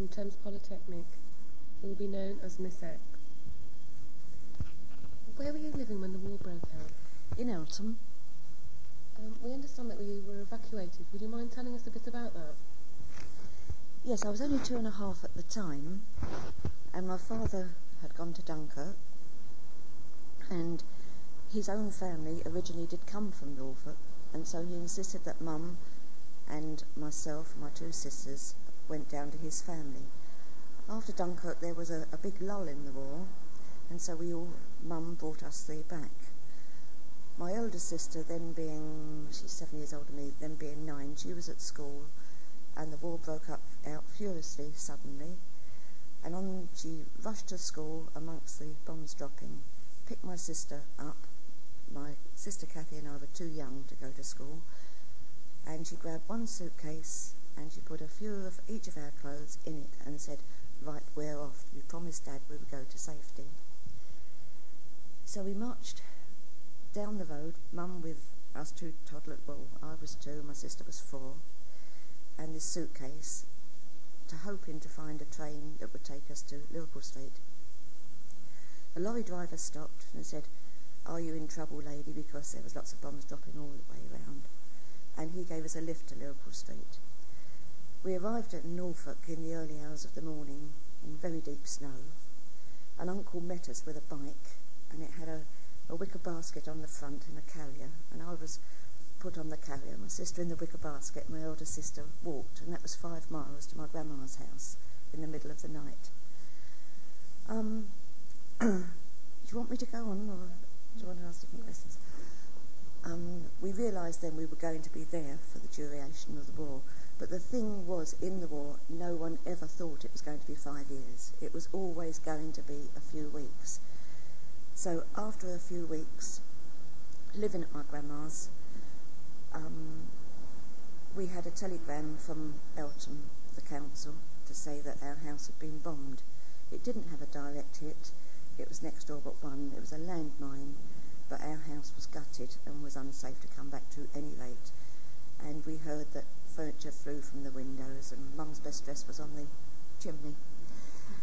from Thames Polytechnic, who will be known as Miss X. Where were you living when the war broke out? In Eltham. Um, we understand that you were evacuated. Would you mind telling us a bit about that? Yes, I was only two and a half at the time, and my father had gone to Dunkirk, and his own family originally did come from Norfolk, and so he insisted that Mum and myself my two sisters went down to his family. After Dunkirk, there was a, a big lull in the war, and so we all, Mum brought us three back. My older sister, then being, she's seven years older than me, then being nine, she was at school, and the war broke up out furiously suddenly. And on she rushed to school amongst the bombs dropping, picked my sister up. My sister Kathy and I were too young to go to school, and she grabbed one suitcase and she put a few of each of our clothes in it and said, Right, we're off. We promised Dad we would go to safety. So we marched down the road, Mum with us two toddlers, well, I was two, my sister was four, and this suitcase, to hoping to find a train that would take us to Liverpool Street. The lorry driver stopped and said, Are you in trouble, lady? Because there was lots of bombs dropping all the way around. And he gave us a lift to Liverpool Street. We arrived at Norfolk in the early hours of the morning in very deep snow. An uncle met us with a bike, and it had a, a wicker basket on the front and a carrier, and I was put on the carrier, my sister in the wicker basket, my older sister walked, and that was five miles to my grandma's house in the middle of the night. Um, do you want me to go on, or do you want to ask different questions? Realised then we were going to be there for the duration of the war, but the thing was, in the war, no one ever thought it was going to be five years. It was always going to be a few weeks. So after a few weeks, living at my grandma's, um, we had a telegram from Eltham, the council, to say that our house had been bombed. It didn't have a direct hit. It was next door but one. It was a landmine, but our house was gutted and was unsafe to come back to any rate. And we heard that furniture flew from the windows and Mum's best dress was on the chimney.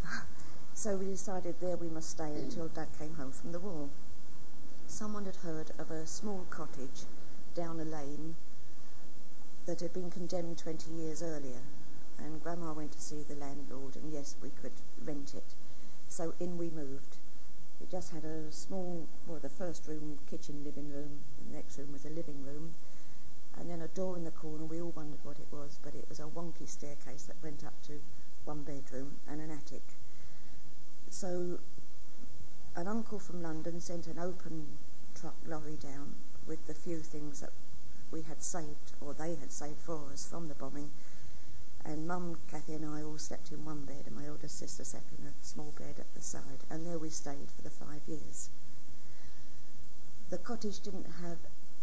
so we decided there we must stay until Dad came home from the war. Someone had heard of a small cottage down a lane that had been condemned 20 years earlier and Grandma went to see the landlord and yes, we could rent it. So in we moved. It just had a small, well, the first room, kitchen, living room. The next room was a living room. And then a door in the corner. We all wondered what it was, but it was a wonky staircase that went up to one bedroom and an attic. So an uncle from London sent an open truck lorry down with the few things that we had saved, or they had saved for us from the bombing. And Mum, Kathy, and I all slept in one bed, and my older sister slept in a small bed at the side. And there we stayed for the five years. The cottage didn't have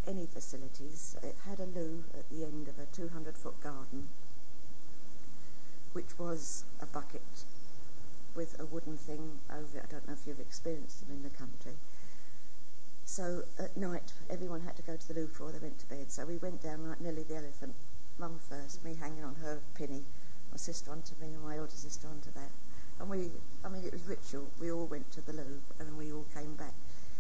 any facilities. It had a loo at the end of a 200 foot garden, which was a bucket with a wooden thing over it. I don't know if you've experienced them in the country. So at night, everyone had to go to the loo before they went to bed. So we went down like Nelly the elephant. Mum first, me hanging on her pinny, my sister onto me, and my older sister onto that. And we, I mean, it was ritual. We all went to the loo, and we all came back.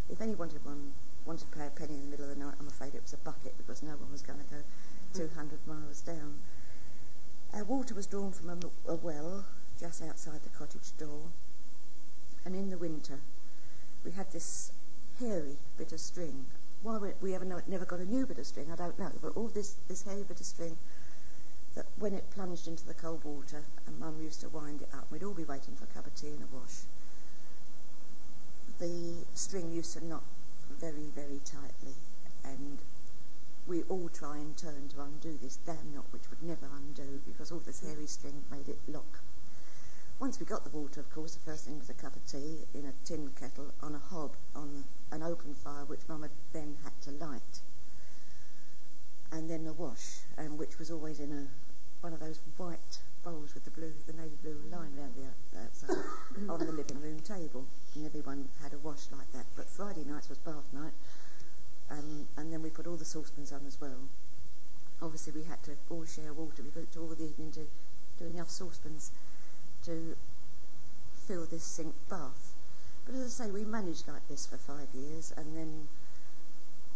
If anyone wanted one, wanted to pay a penny in the middle of the night, I'm afraid it was a bucket because no one was going to go 200 miles down. Our water was drawn from a, a well just outside the cottage door, and in the winter we had this hairy bit of string. Why we ever never got a new bit of string, I don't know. But all this this hairy bit of string that when it plunged into the cold water, and Mum used to wind it up, we'd all be waiting for a cup of tea and a wash. The string used to knot very, very tightly, and we all try in turn to undo this damn knot, which would never undo because all this hairy string made it lock. Once we got the water, of course, the first thing was a cup of tea in a tin kettle on a hob on an open fire, which Mum had then had to light. And then the wash, um, which was always in a one of those white bowls with the blue, the navy blue line around the outside on the living room table, and everyone had a wash like that. But Friday nights was bath night, um, and then we put all the saucepans on as well. Obviously, we had to all share water. We booked all the evening to do enough saucepans to fill this sink bath. But as I say, we managed like this for five years, and then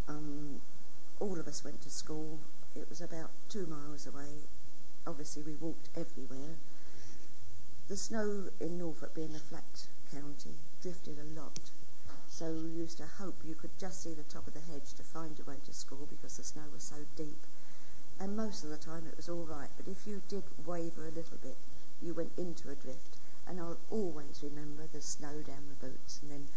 um, all of us went to school. It was about two miles away. Obviously, we walked everywhere. The snow in Norfolk, being a flat county, drifted a lot. So you used to hope you could just see the top of the hedge to find your way to school because the snow was so deep. And most of the time it was all right, but if you did waver a little bit, you went into a drift. And I'll always remember the snow down the boots, and then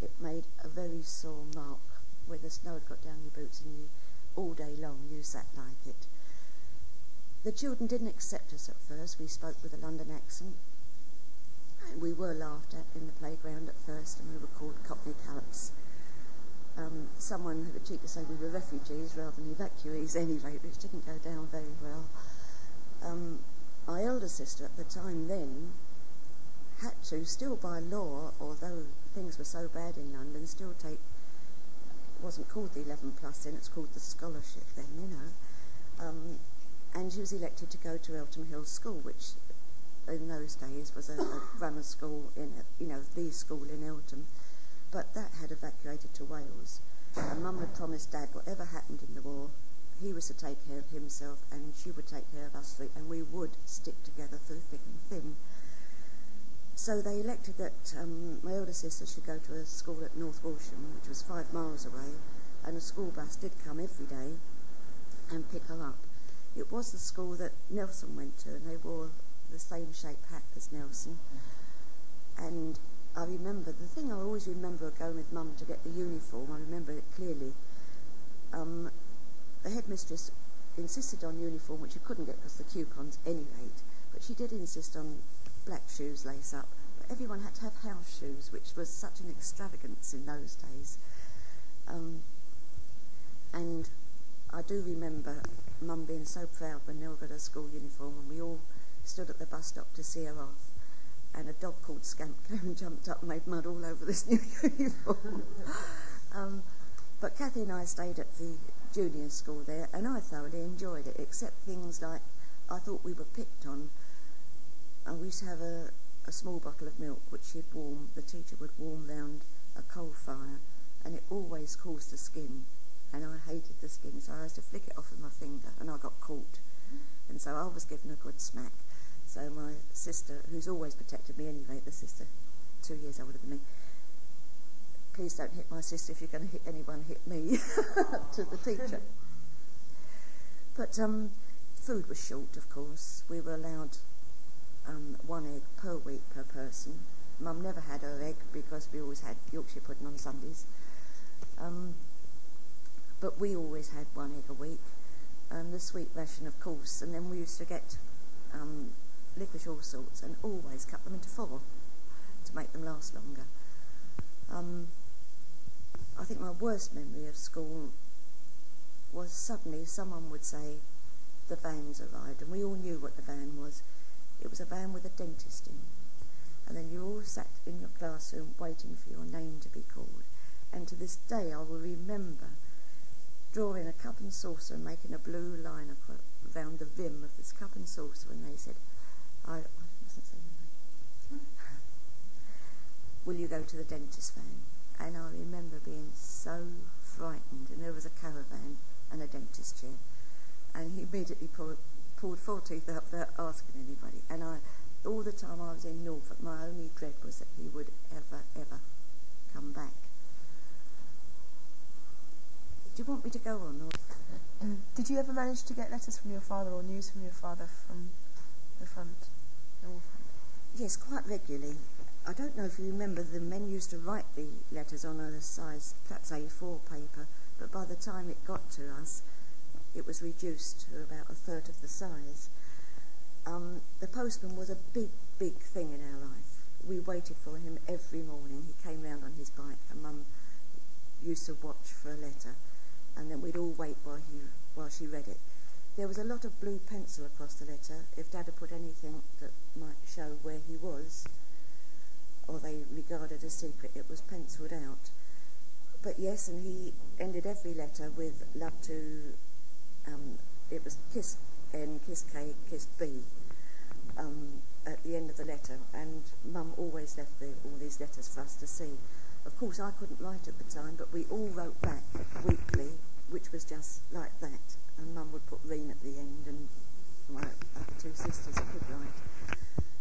it made a very sore mark where the snow had got down your boots, and you all day long you sat like it. The children didn't accept us at first. We spoke with a London accent, And we were laughed at in the playground at first, and we were called Cockney Callants. Um, someone had the cheek to say we were refugees rather than evacuees anyway, which didn't go down very well. Um, my elder sister at the time then had to, still by law, although things were so bad in London, still take, it wasn't called the 11 plus then, it's called the scholarship then, you know. Um, and she was elected to go to Eltham Hill School, which in those days was a, a grammar school in, you know, the school in Eltham. But that had evacuated to Wales. And Mum had promised Dad, whatever happened in the war, he was to take care of himself and she would take care of us three, and we would stick together through thick and thin. So they elected that um, my older sister should go to a school at North Walsham, which was five miles away, and a school bus did come every day and pick her up. It was the school that Nelson went to, and they wore the same shape hat as Nelson. And I remember, the thing I always remember going with Mum to get the uniform, I remember it clearly. Um, the headmistress insisted on uniform, which you couldn't get because the coupons any rate, but she did insist on black shoes lace up. But everyone had to have house shoes, which was such an extravagance in those days. Um, and I do remember Mum being so proud when Nell got her school uniform, and we all stood at the bus stop to see her off, and a dog called Scamp came and jumped up and made mud all over this new uniform. um, but Kathy and I stayed at the junior school there, and I thoroughly enjoyed it, except things like I thought we were picked on. And we used to have a, a small bottle of milk which she'd warm, the teacher would warm round a coal fire, and it always caused the skin. And I hated the skin, so I used to flick it off with my finger, and I got caught. And so I was given a good smack. So my sister, who's always protected me anyway, the sister, two years older than me, please don't hit my sister if you're going to hit anyone, hit me, to the teacher. But um, food was short, of course. We were allowed um, one egg per week per person. Mum never had her egg because we always had Yorkshire pudding on Sundays. Um, but we always had one egg a week, and the sweet ration, of course. And then we used to get um, licorice all sorts, and always cut them into four to make them last longer. Um, I think my worst memory of school was suddenly someone would say, the van's arrived, and we all knew what the van was. It was a van with a dentist in. And then you all sat in your classroom waiting for your name to be called. And to this day I will remember drawing a cup and saucer and making a blue line around the rim of this cup and saucer when they said, I, I mustn't say. Will you go to the dentist van? And I remember being so frightened, and there was a caravan and a dentist chair, and he immediately pulled, pulled four teeth out without asking anybody. And I, all the time I was in Norfolk, my only dread was that he would ever, ever come back. Do you want me to go on? Or? Mm. Did you ever manage to get letters from your father or news from your father from the front? Yes, quite regularly. I don't know if you remember the men used to write the letters on a size, perhaps A4 paper, but by the time it got to us, it was reduced to about a third of the size. Um, the postman was a big, big thing in our life. We waited for him every morning. He came round on his bike, and Mum used to watch for a letter, and then we'd all wait while he while she read it. There was a lot of blue pencil across the letter. If Dad had put anything that might show where he was, or they regarded as secret, it was penciled out. But yes, and he ended every letter with love to, um, it was kiss N, kiss K, kiss B. um, at the end of the letter, and Mum always left the, all these letters for us to see. Of course, I couldn't write at the time, but we all wrote back weekly, which was just like that. And Mum would put Reen at the end, and my other two sisters could write.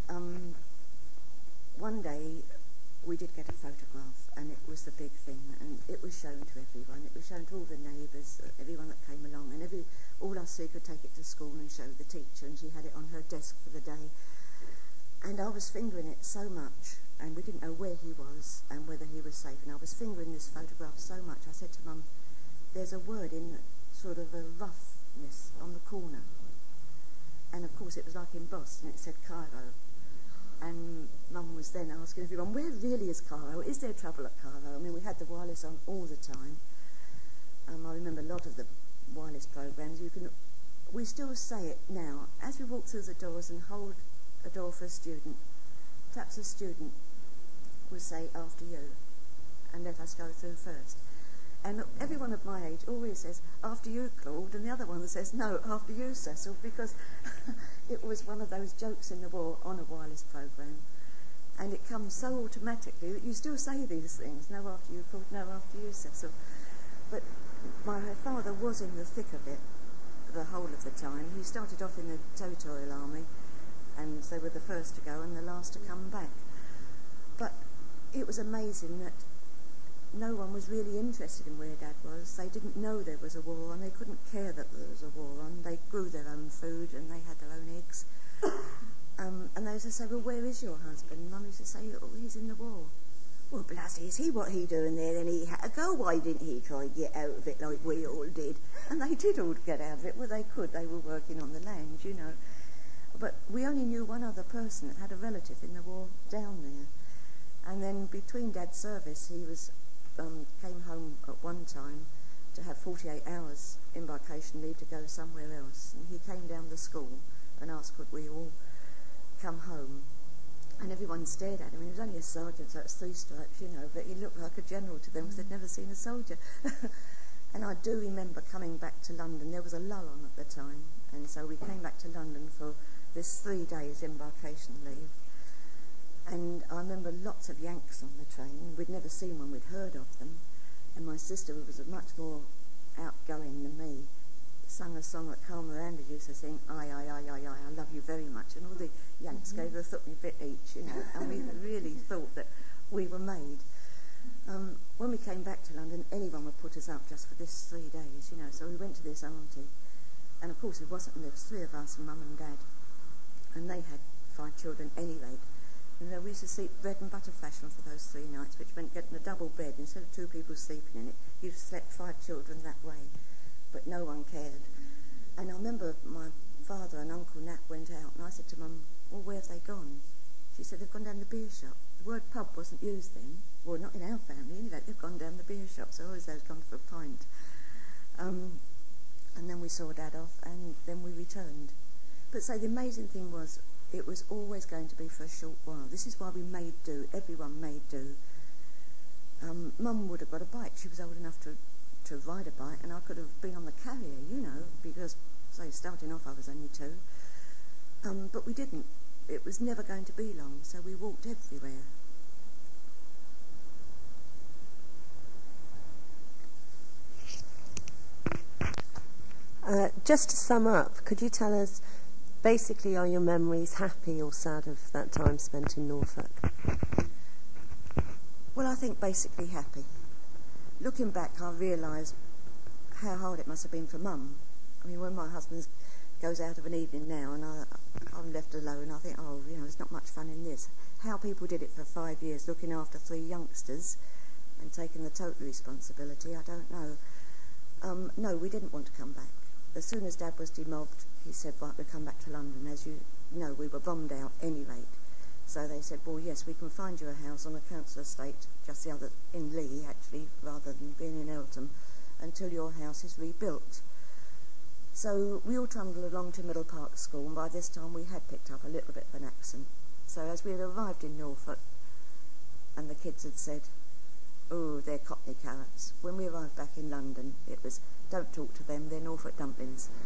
Um, one day, we did get a photograph, and it was the big thing, and it was shown to everyone. It was shown to all the neighbours, everyone that came along, and every all us three could take it to school and show the teacher, and she had it on her desk for the day. And I was fingering it so much, and we didn't know where he was and whether he was safe. And I was fingering this photograph so much, I said to Mum, there's a word in sort of a roughness on the corner. And of course it was like embossed, and it said Cairo. And Mum was then asking everyone, where really is Cairo? Is there trouble at Cairo? I mean, we had the wireless on all the time. Um, I remember a lot of the wireless programs. You can, we still say it now. As we walk through the doors and hold a door for a student, perhaps a student will say, after you, and let us go through first. And everyone of my age always says, after you, Claude, and the other one says, no, after you, Cecil, because it was one of those jokes in the war on a wireless program. And it comes so automatically that you still say these things, no after you, Claude, no after you, Cecil. But my father was in the thick of it the whole of the time. He started off in the Territorial Army, and they were the first to go and the last to come back. But it was amazing that no one was really interested in where Dad was. They didn't know there was a war on. They couldn't care that there was a war on. They grew their own food and they had their own eggs. Um, and they used to say, well, where is your husband? Mum used to say, oh, he's in the war. Well, bloody, is he what he doing there? Then he had to go. Why didn't he try and get out of it like we all did? And they did all get out of it. Well, they could. They were working on the land, you know. But we only knew one other person that had a relative in the war down there. And then between Dad's service, he was um, came home at one time to have 48 hours embarkation leave to go somewhere else. And he came down the school and asked could we all come home. And everyone stared at him. He was only a sergeant, so it's three stripes, you know, but he looked like a general to them because they'd never seen a soldier. and I do remember coming back to London. There was a lull on at the time, and so we came back to London for this three days embarkation leave. And I remember lots of Yanks on the train. We'd never seen one, we'd heard of them. And my sister who was much more outgoing than me. Sung a song that Carmen Miranda used to sing, I, I, I, I, I, I love you very much. And all the Yanks mm-hmm. gave her a threepenny bit each, you know, and we really thought that we were made. Um, when we came back to London, anyone would put us up just for this three days, you know. So we went to this auntie, and of course it wasn't. There was three of us, mum and dad, and they had five children And we used to sleep bread and butter fashion for those three nights, which meant getting a double bed instead of two people sleeping in it. You slept five children that way, but no one cared. And I remember my father and Uncle Nat went out, and I said to Mum, "Well, where have they gone?" She said, "They've gone down the beer shop." The word pub wasn't used then. Well, not in our family anyway. They've gone down the beer shop, so always they've gone for a pint. Um, and then we saw Dad off, and then we returned. But say the amazing thing was, it was always going to be for a short while. This is why we made do. Everyone made do. Um, Mum would have got a bike. She was old enough to to ride a bike, and I could have been on the carrier, you know, because say starting off I was only two. Um, but we didn't. It was never going to be long, so we walked everywhere. Uh, just to sum up, could you tell us basically are your memories happy or sad of that time spent in Norfolk? Well, I think basically happy. Looking back, I realise how hard it must have been for Mum. I mean, when my husband goes out of an evening now and I, I'm left alone, I think, oh, you know, there's not much fun in this. How people did it for five years, looking after three youngsters and taking the total responsibility, I don't know. Um, no, we didn't want to come back as soon as Dad was demobbed, he said, right, we'll come back to London. As you know, we were bombed out any rate. So they said, well, yes, we can find you a house on a council estate, just the other, in Lee, actually, rather than being in Eltham, until your house is rebuilt. So we all trundled along to Middle Park School, and by this time we had picked up a little bit of an accent. So as we had arrived in Norfolk, and the kids had said, oh, they're Cockney carrots. When we arrived back in London, it was, don't talk to them, they're Norfolk dumplings.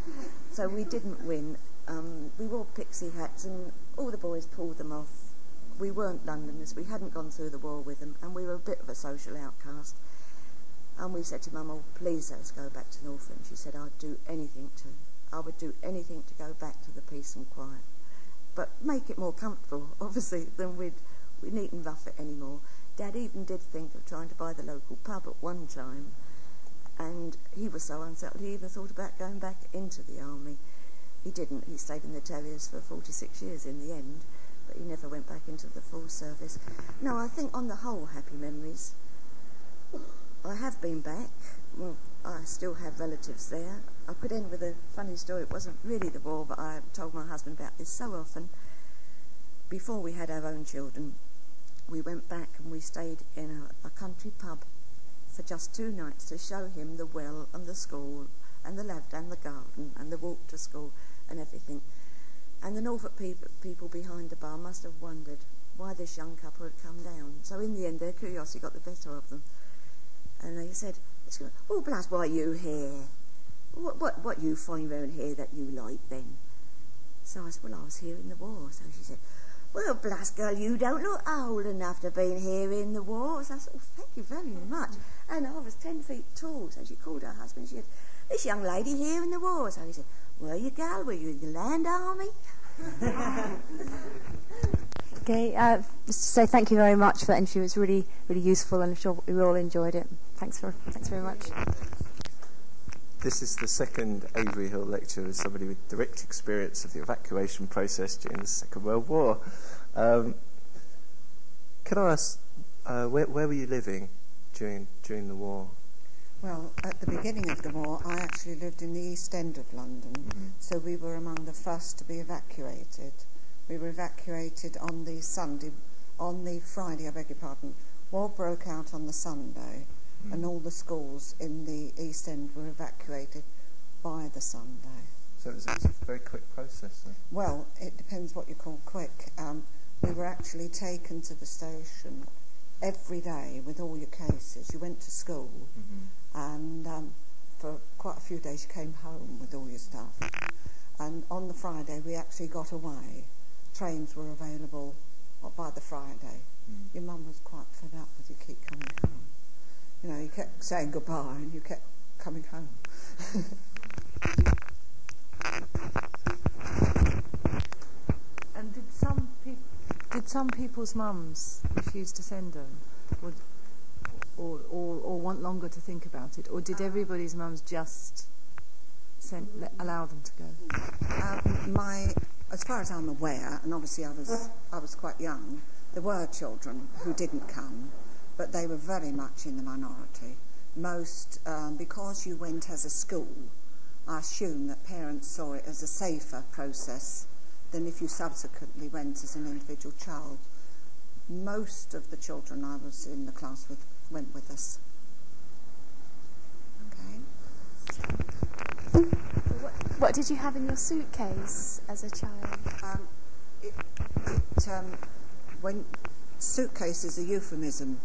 So we didn't win, Um, we wore pixie hats and all the boys pulled them off. We weren't Londoners, we hadn't gone through the war with them, and we were a bit of a social outcast. And we said to Mum, oh, please let us go back to Norfolk. And she said, I'd do anything to, I would do anything to go back to the peace and quiet. But make it more comfortable, obviously, than we'd, we needn't rough it anymore. Dad even did think of trying to buy the local pub at one time, and he was so unsettled he even thought about going back into the army. He didn't. He stayed in the Terriers for 46 years in the end, but he never went back into the full service. No, I think on the whole, happy memories. I have been back. Well, I still have relatives there. I could end with a funny story. It wasn't really the war, but I told my husband about this so often. Before we had our own children, we went back and we stayed in a, a country pub for just two nights to show him the well and the school and the left and the garden and the walk to school and everything. And the Norfolk people, people behind the bar must have wondered why this young couple had come down. So in the end, their curiosity got the better of them. And they said, oh, blast, why are you here? What, what, what you find round here that you like then? So I said, well, I was here in the war. So she said, well, blast girl, you don't look old enough to been here in the war. So I said, oh, thank you very much. And I was ten feet tall, so she called her husband. She said, this young lady here in the war. So he said, were you, gal? Were you in the land army? okay, uh, just to say thank you very much for that interview. It was really, really useful, and I'm sure we all enjoyed it. Thanks for, thanks very much. This is the second Avery Hill lecture with somebody with direct experience of the evacuation process during the Second World War. Um, can I ask, uh, where, where were you living during during the war? Well, at the beginning of the war, I actually lived in the East End of London, mm-hmm. so we were among the first to be evacuated. We were evacuated on the Sunday, on the Friday, I beg your pardon. War broke out on the Sunday, mm. and all the schools in the East End were evacuated by the Sunday. So it was, it was a very quick process then? Well, it depends what you call quick. Um, we were actually taken to the station every day with all your cases. You went to school, mm-hmm and um, for quite a few days you came home with all your stuff. And on the Friday we actually got away. Trains were available by the Friday. Mm. Your mum was quite fed up with you keep coming home. You know, you kept saying goodbye and you kept coming home. and did some people, did some people's mums refuse to send them? Would or, or, or want longer to think about it? Or did everybody's mums just send, allow them to go? Um, my, as far as I'm aware, and obviously I was, I was quite young, there were children who didn't come, but they were very much in the minority. Most, um, because you went as a school, I assume that parents saw it as a safer process than if you subsequently went as an individual child. Most of the children I was in the class with went with us. Okay. What, what did you have in your suitcase as a child? Um, it, it, um, when suitcase is a euphemism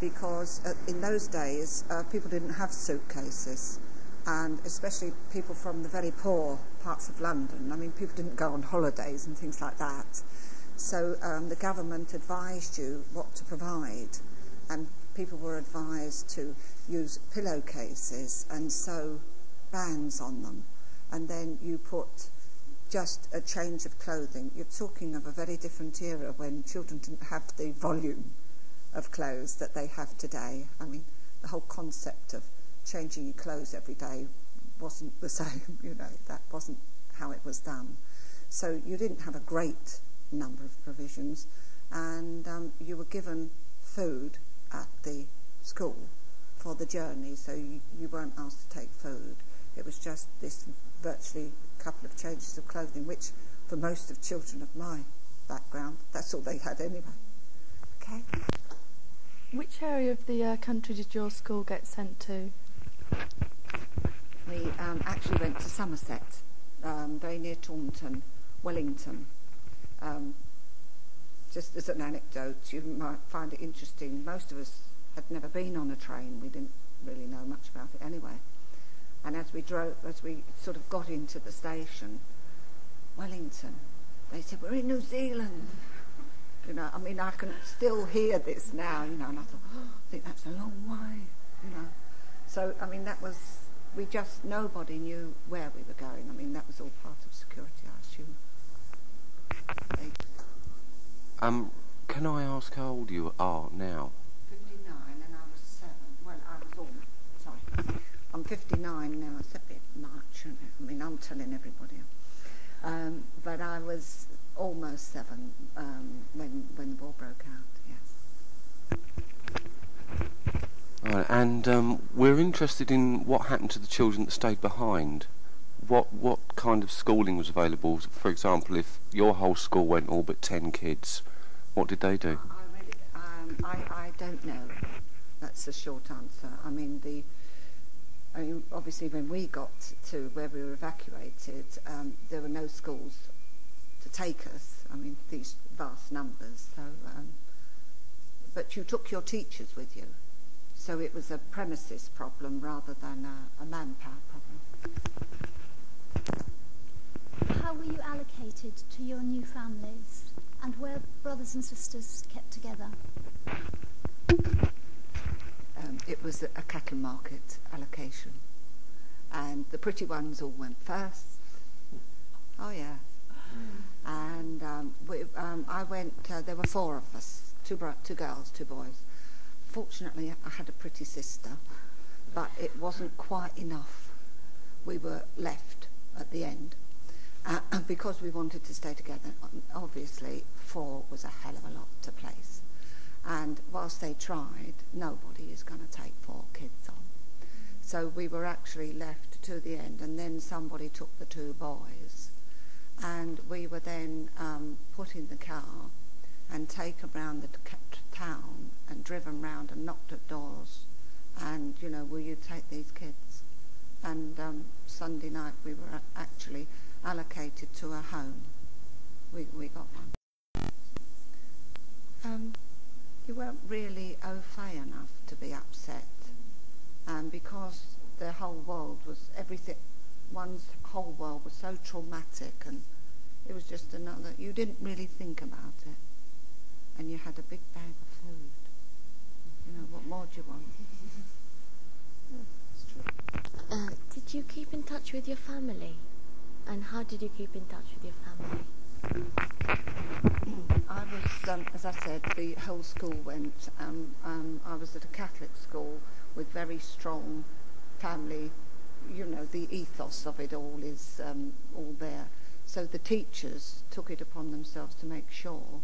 because uh, in those days uh, people didn't have suitcases and especially people from the very poor parts of London. I mean, people didn't go on holidays and things like that. So um, the government advised you what to provide, and people were advised to use pillowcases and sew bands on them. And then you put just a change of clothing. You're talking of a very different era when children didn't have the volume of clothes that they have today. I mean, the whole concept of changing your clothes every day wasn't the same, you know, that wasn't how it was done. So you didn't have a great number of provisions, and um, you were given food at the school for the journey, so you, you weren't asked to take food. It was just this virtually couple of changes of clothing, which for most of children of my background, that's all they had anyway. Okay? Which area of the uh, country did your school get sent to? We um, actually went to Somerset, um, very near Taunton, Wellington. Um, just as an anecdote, you might find it interesting. Most of us had never been on a train. We didn't really know much about it anyway. And as we drove, as we sort of got into the station, Wellington. They said, we're in New Zealand. You know, I mean, I can still hear this now, you know, and I thought, oh, I think that's a long way, you know. So, I mean, that was, we just, nobody knew where we were going. I mean, that was all part of security, I assume. Um, can I ask how old you are now? 59 and I was 7. Well, I was all, sorry. I'm 59 now. It's a bit much, isn't it? I mean, I'm telling everybody. Um, but I was almost 7 um, when, when the war broke out, yes. Right, and um, we're interested in what happened to the children that stayed behind. What what kind of schooling was available? For example, if your whole school went all but ten kids, what did they do? I really, um, I, I don't know. That's the short answer. I mean, the, I mean, obviously when we got to where we were evacuated, um, there were no schools to take us. I mean, these vast numbers. So, um, but you took your teachers with you, so it was a premises problem rather than a, a manpower problem. How were you allocated to your new families? And were brothers and sisters kept together? um, it was a, a cattle market allocation. And the pretty ones all went first. Oh, yeah. And um, we, um, I went, uh, there were four of us, two, bro- two girls, two boys. Fortunately, I had a pretty sister, but it wasn't quite enough. We were left at the end. Uh, and because we wanted to stay together, obviously, four was a hell of a lot to place. And whilst they tried, nobody is going to take four kids on. So we were actually left to the end, and then somebody took the two boys, and we were then um, put in the car and taken round the town and driven round and knocked at doors, and you know, will you take these kids? And um, Sunday night we were actually allocated to a home. We we got one. Um, you weren't really au fait enough to be upset. And because the whole world was everything, one's whole world was so traumatic and it was just another, you didn't really think about it. And you had a big bag of food. You know, what more do you want? Yeah, true. Uh, did you keep in touch with your family? And how did you keep in touch with your family? I was, um, as I said, the whole school went. Um, um, I was at a Catholic school with very strong family. You know, the ethos of it all is um, all there. So the teachers took it upon themselves to make sure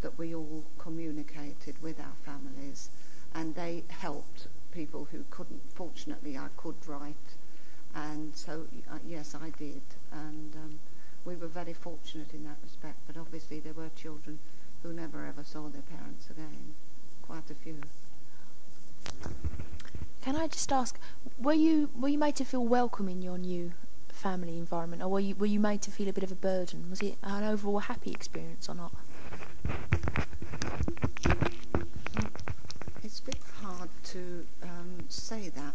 that we all communicated with our families, and they helped people who couldn't. Fortunately, I could write, and so uh, yes, I did, and. Um, we were very fortunate in that respect, but obviously there were children who never ever saw their parents again. Quite a few. Can I just ask, were you were you made to feel welcome in your new family environment, or were you were you made to feel a bit of a burden? Was it an overall happy experience or not? It's a bit hard to um, say that.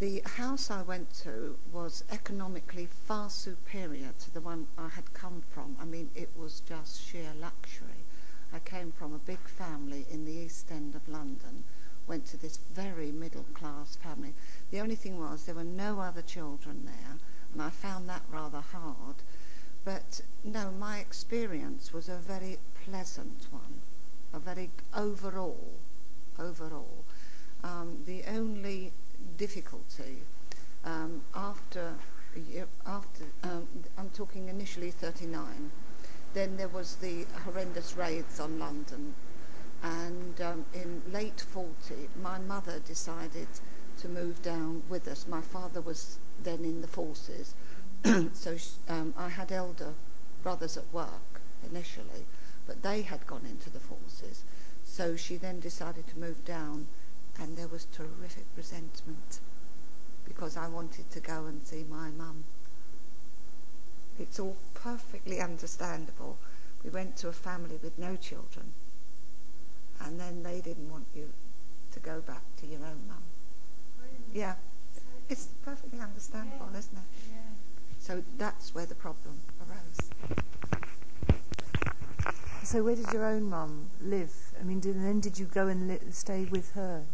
The house I went to was economically far superior to the one I had come from. I mean, it was just sheer luxury. I came from a big family in the East End of London, went to this very middle class family. The only thing was there were no other children there, and I found that rather hard. But no, my experience was a very pleasant one, a very overall, overall. Um, the only difficulty um, after after um, I'm talking initially 39 then there was the horrendous raids on London and um, in late 40 my mother decided to move down with us my father was then in the forces so she, um, I had elder brothers at work initially but they had gone into the forces so she then decided to move down and there was terrific resentment because I wanted to go and see my mum. It's all perfectly understandable. We went to a family with no children, and then they didn't want you to go back to your own mum. Yeah, it's perfectly understandable, isn't it? Yeah. So that's where the problem arose. So where did your own mum live? I mean, did, then did you go and li- stay with her?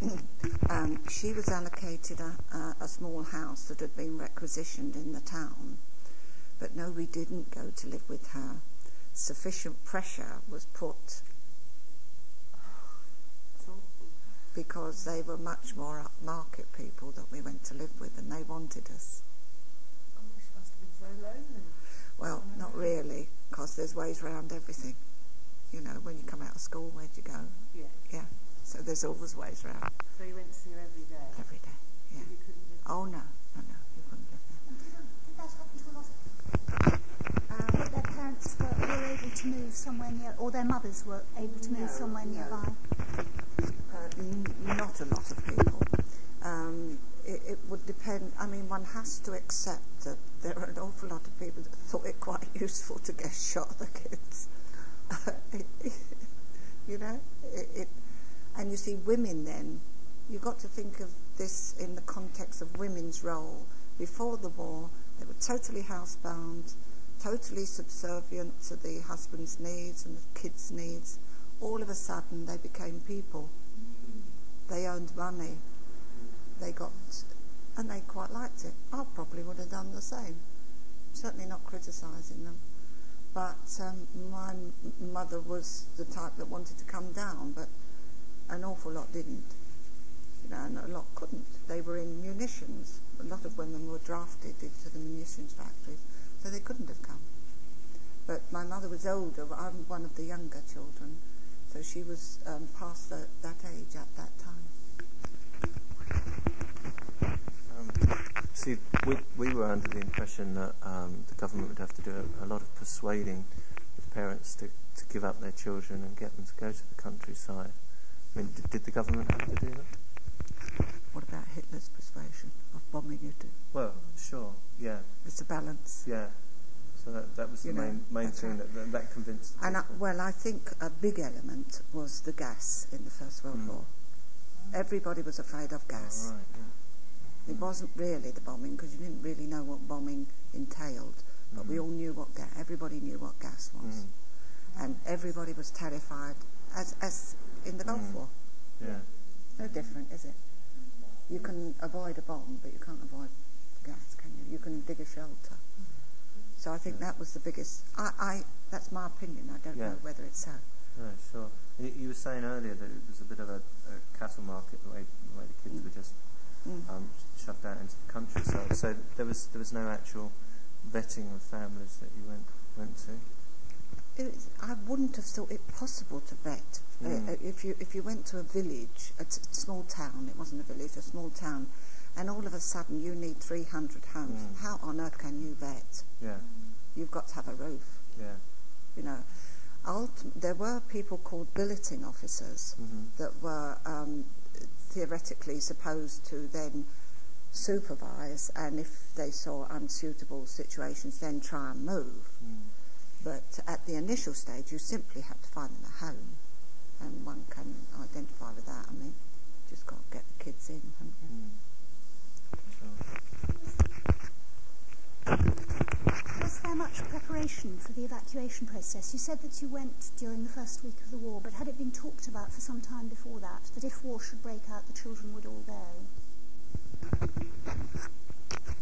um, she was allocated a, a, a small house that had been requisitioned in the town, but no, we didn't go to live with her. Sufficient pressure was put because they were much more upmarket people that we went to live with and they wanted us. Oh, she must have been so lonely. Well, not really, because there's ways around everything. You know, when you come out of school, where'd you go? Yeah. Yeah. So there's always ways around. So you went to see her every day? Every day, yeah. You couldn't live Oh, no, no, no, you couldn't live there. Did that happen to a lot of um, that their parents were, were able to move somewhere near, or their mothers were able to move somewhere nearby? Not a lot of people. Um, it, it would depend. I mean, one has to accept that there are an awful lot of people that thought it quite useful to get shot the kids. it, you know, it, and you see women then. You've got to think of this in the context of women's role. Before the war, they were totally housebound, totally subservient to the husband's needs and the kids' needs. All of a sudden, they became people. They earned money. They got, and they quite liked it. I probably would have done the same. Certainly not criticising them. But um, my mother was the type that wanted to come down, but an awful lot didn't. You know, and a lot couldn't. They were in munitions. A lot of women were drafted into the munitions factories, so they couldn't have come. But my mother was older. I'm one of the younger children, so she was um, past the, that age at that time. Um, see, we, we were under the impression that um, the government would have to do a, a lot of persuading with parents to, to give up their children and get them to go to the countryside. I mean, did, did the government have to do that? What about Hitler's persuasion of bombing you to? Well, sure, yeah, It's a balance. yeah. So that, that was the You know, main main thing right. that, that convinced. And I, well, I think a big element was the gas in the First World Mm. War. Everybody was afraid of gas. Oh, right, yeah. It wasn't really the bombing because you didn't really know what bombing entailed, but we Mhm. all knew what gas. Everybody knew what gas was, Mm. and everybody was terrified, as as in the Gulf Mm. War. Yeah. No different, is it? You can avoid a bomb, but you can't avoid gas, can you? You can dig a shelter. So I think Yeah. that was the biggest. I, I that's my opinion. I don't Yeah. know whether it's so. No, sure. You, you were saying earlier that it was a bit of a, a cattle market, the way, the way the kids were just Mm. um, shoved out into the countryside. So there was there was no actual vetting of families that you went went to. It was, I wouldn't have thought it possible to vet. Mm. uh, if you if you went to a village, a t- small town, it wasn't a village, a small town, and all of a sudden you need 300 homes. Mm. How on earth can you vet? Yeah, You've got to have a roof. yeah. You know, Ultim- there were people called billeting officers hmm that were um, theoretically supposed to then supervise, and if they saw unsuitable situations, then try and move. Mm. But at the initial stage, you simply have to find them a home, and one can identify with that. I mean, just got to get the kids in. haven't you? Mm. Sure. Was there much preparation for the evacuation process? You said that you went during the first week of the war, but had it been talked about for some time before that, that if war should break out, the children would all go?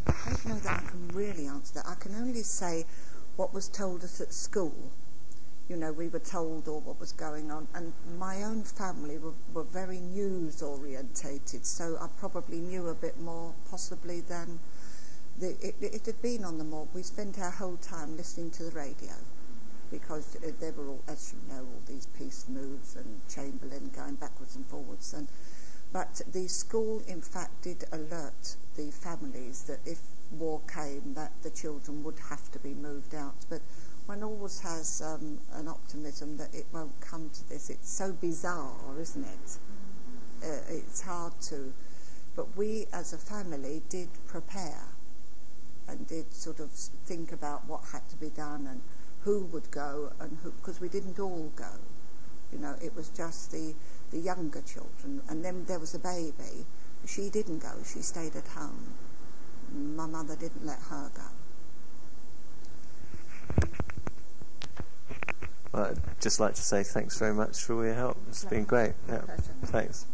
I don't know that I can really answer that. I can only say what was told us at school. You know, we were told all what was going on, and my own family were, were very news orientated, so I probably knew a bit more, possibly, than the, it, it had been on the morgue. We spent our whole time listening to the radio because uh, there were all, as you know, all these peace moves and Chamberlain going backwards and forwards. And but the school, in fact, did alert the families that if war came, that the children would have to be moved out. But one always has um, an optimism that it won't come to this. It's so bizarre, isn't it? Uh, it's hard to. But we, as a family, did prepare and did sort of think about what had to be done and who would go and who, because we didn't all go. You know, it was just the, the younger children. And then there was a baby. She didn't go, she stayed at home. My mother didn't let her go. Well, I'd just like to say thanks very much for all your help. It's been great. Yeah. Thanks.